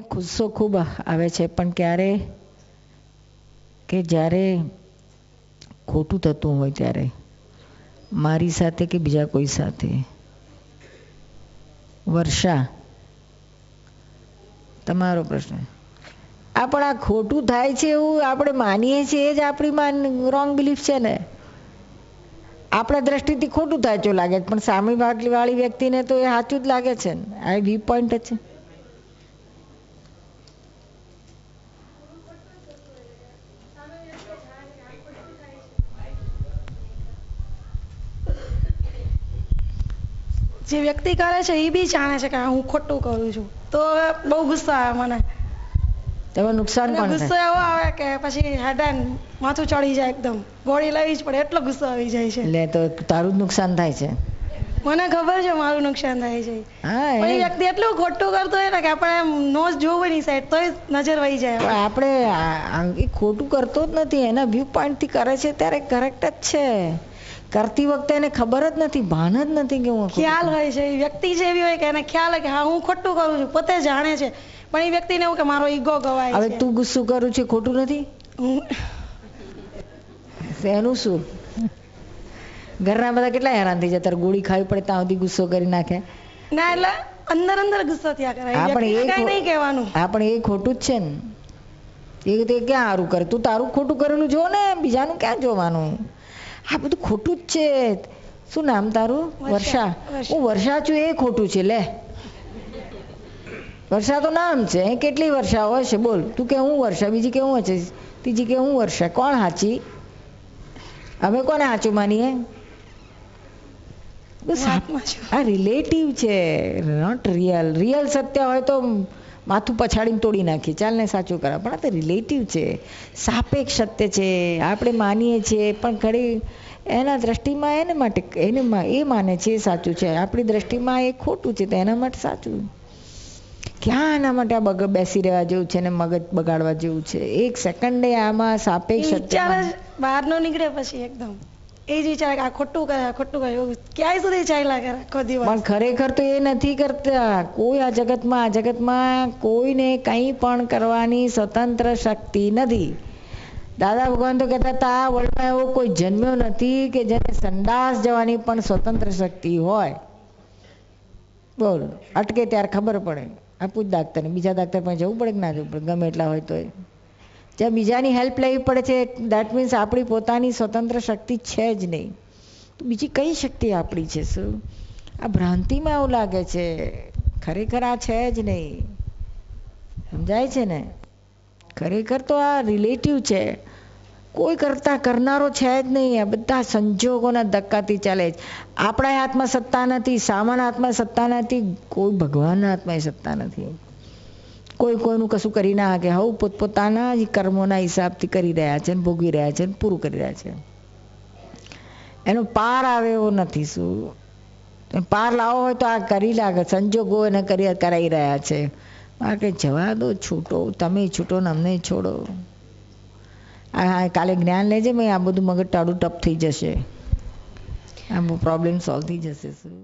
ગુસ્સો ખૂબ આવે છે, પણ ક્યારે કે જ્યારે ખોટું થતું હોય ત્યારે. મારી સાથે કે બીજા કોઈ સાથે? વર્ષા, તમારો પ્રશ્ન. આ પણ આ ખોટું થાય છે એવું આપણે માનીએ છીએ, એ જ આપણી માન રોંગ બિલીફ છે ને. આપણા દ્રષ્ટિથી ખોટું થાય છે લાગે પણ સામે વાળી વ્યક્તિને તો એ સાચું જ લાગે છે ને. આ વ્યૂ પોઈન્ટ જ છે. જે વ્યક્તિ કરે છે એ બી જાણે છે કે હું ખોટું કરું છું. તો બહુ ગુસ્સો આવે મને. તેમાં નુકસાન પણ ગુસ્સો એવો આવે કે પછી હેડન માથું ચડી જાય એકદમ. ગોળી લેવી જ પડે એટલો ગુસ્સો આવી જાય છે. એટલે તો તારું જ નુકસાન થાય છે. મને ખબર છે મારું નુકસાન થાય છે. પણ એ વ્યક્તિ એટલું ખોટું કરતો હોય ને કે આપણે એમ નોઝ જોવું ની સાઈડ તોય નજર વહી જાય. પણ આપણે ખોટું કરતો જ નથી. એના વ્યૂ પોઈન્ટથી કરે છે ત્યારે કરેક્ટ જ છે. કરતી વખતે એને ખબર જ નથી ભાન જ નથી કે હું ખ્યાલ હોય છે એ વ્યક્તિ છે એવી હોય કે એને ખ્યાલ હોય કે હા હું ખોટું કરું છું પોતે જાણે છે. પણ એ વ્યક્તિને એવું કે મારો ઈગો ગવાય હવે તું ગુસ્સો કરું છે ખોટું નથી? એનું શું? ઘરના બધા કેટલા હેરાન થઈ જાય તારે ગોળી ખાવી પડે ત્યાં સુધી ગુસ્સો કરી નાખે. ના એટલે અંદર અંદર ગુસ્સો થયા કરે. એ હા, પણ વ્યક્તિને એ કઈ નહીં કહેવાનું. હા પણ એ ખોટું જ છે ને. એ તે ક્યાં સારું કરે? તું તારું ખોટું કરેલું જો ને બીજાનું ક્યાં જોવાનું? આ બધું ખોટું જ છે. શું નામ તારું? વર્ષા. હું વર્ષા છું એ ખોટું છે લે. વર્ષા તો નામ છે એ કેટલી વર્ષા હોય છે બોલ. તું કે હું વર્ષા બીજી કે હું છે ત્રીજી કે હું વર્ષા? કોણ સાચી અમે કોને સાચું માનીએ? બસ આ રિલેટિવ છે. નોટ રિયલ રિયલ સત્ય હોય તો માથું પછાડીને તોડી નાખીએ ચાલ ને સાચું કરા પણ આ તો રિલેટિવ છે. સાપેક્ષ સત્ય છે. આપણે માનીએ છીએ. પણ ઘડી એના દ્રષ્ટિમાં એને માટે એને એ માને છે એ સાચું છે. આપણી દ્રષ્ટિમાં એ ખોટું છે. તો એના માટે સાચું. ક્યાં એના માટે આ બગ બેસી રહેવા જેવું છે ને મગજ બગાડવા જેવું છે? એક સેકન્ડે આમાં સાપેક્ષ વિચાર બહાર નો નીકળે પછી એકદમ. પણ ખરેખર તો એ નથી કરતા. કોઈ આ જગતમાં આ જગતમાં કોઈને કંઈ પણ કરવાની સ્વતંત્ર શક્તિ નથી. દાદા ભગવાન તો કહેતા હતા, આ વર્લ્ડમાં એવો કોઈ જન્મ્યો નથી કે જેને સંડાસ જવાની પણ સ્વતંત્ર શક્તિ હોય. બોલ, અટકે ત્યારે ખબર પડે. આ પૂછ ડાક્ટરને, બીજા ડાક્ટર પાસે જવું પડે કે ના જવું પડે, ગમે એટલા હોય તોય. જ્યાં બીજાની હેલ્પ લેવી પડે છે દેટ મીન્સ આપણી પોતાની સ્વતંત્ર શક્તિ છે જ નહીં. તો બીજી કઈ શક્તિ આપણી છે, શું? આ ભ્રાંતિમાં એવું લાગે છે, ખરેખર આ છે જ નહીં. સમજાય છે ને? ખરેખર તો આ રિલેટિવ છે. કોઈ કરતા કરનારો છે જ નહીં, આ બધા સંજોગોના ધક્કાથી ચાલે છે. આપણા હાથમાં સત્તા નથી સામાના હાથમાં સત્તા નથી, કોઈ ભગવાનના હાથમાં સત્તા નથી. કોઈ કોઈનું કશું કરી ના શકે. હવ પોતપોતાના જ કર્મોના હિસાબથી કરી રહ્યા છે ભોગવી રહ્યા છે પૂરું કરી રહ્યા છે. એનો પાર આવે એવો નથી શું? પાર લાવો હોય તો આ કરી લાગે. સંજોગો એને કરી કરાઈ રહ્યા છે. બાકી જવા દો છૂટો. તમે છૂટો ને અમને છોડો. હા, કાલે જ્ઞાન લેજે મેં આ બધું મગજ ટાળું ટપ થઈ જશે. આ પ્રોબ્લેમ સોલ્વ થઈ જશે શું?